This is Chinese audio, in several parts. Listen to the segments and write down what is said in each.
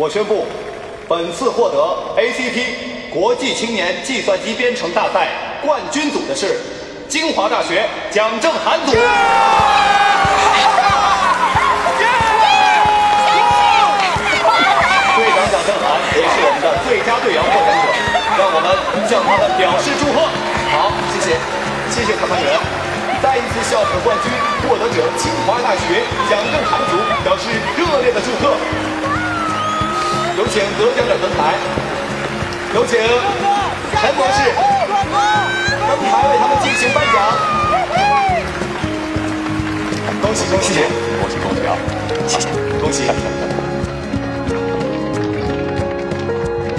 我宣布，本次获得 A C P 国际青年计算机编程大赛冠军组的是清华大学蒋正涵组。队长蒋正涵也是我们的最佳队员获奖者，让我们向他们表示祝贺。好，谢谢，谢谢裁判员。再一次校本冠军获得者清华大学蒋正涵组表示热烈的祝贺。有请得奖者登台，有请陈博士登台为他们进行颁奖。恭喜恭喜，恭喜恭喜啊！谢谢，恭喜。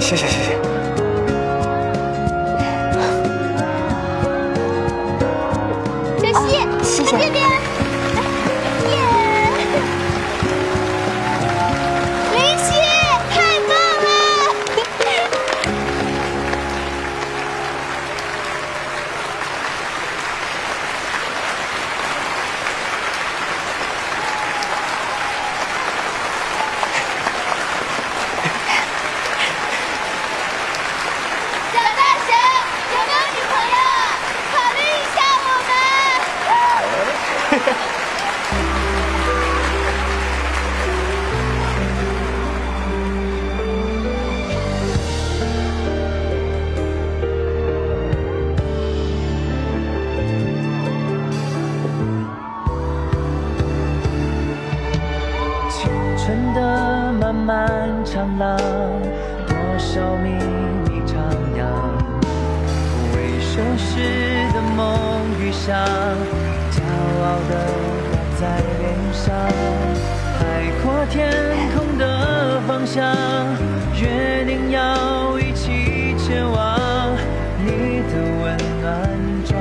谢谢谢谢。青春的漫漫长廊，多少秘密徜徉，未收拾的梦与想，骄傲的挂在脸上，海阔天空的方向，约定要一起前往，你的温暖装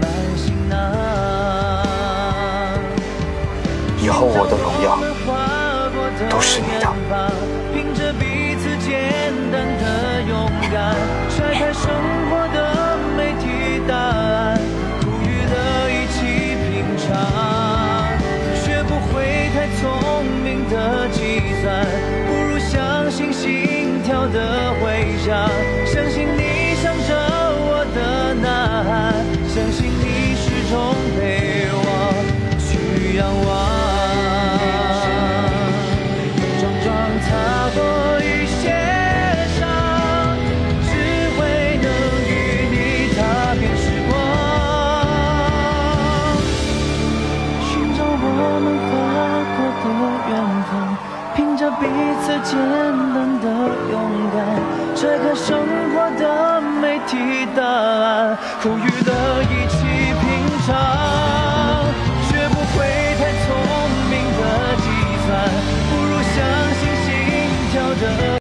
满行囊。以后我的荣耀都是你的。凭着彼此简单的勇敢，甩开生活的每题答案，苦与乐一起品尝，学不会太聪明的计算，不如相信心跳的回响，相信你多一些伤，只为能与你踏遍时光。寻找我们跨过的远方，凭着彼此简单的勇敢，拆开生活的谜题答案，苦与乐一起品尝。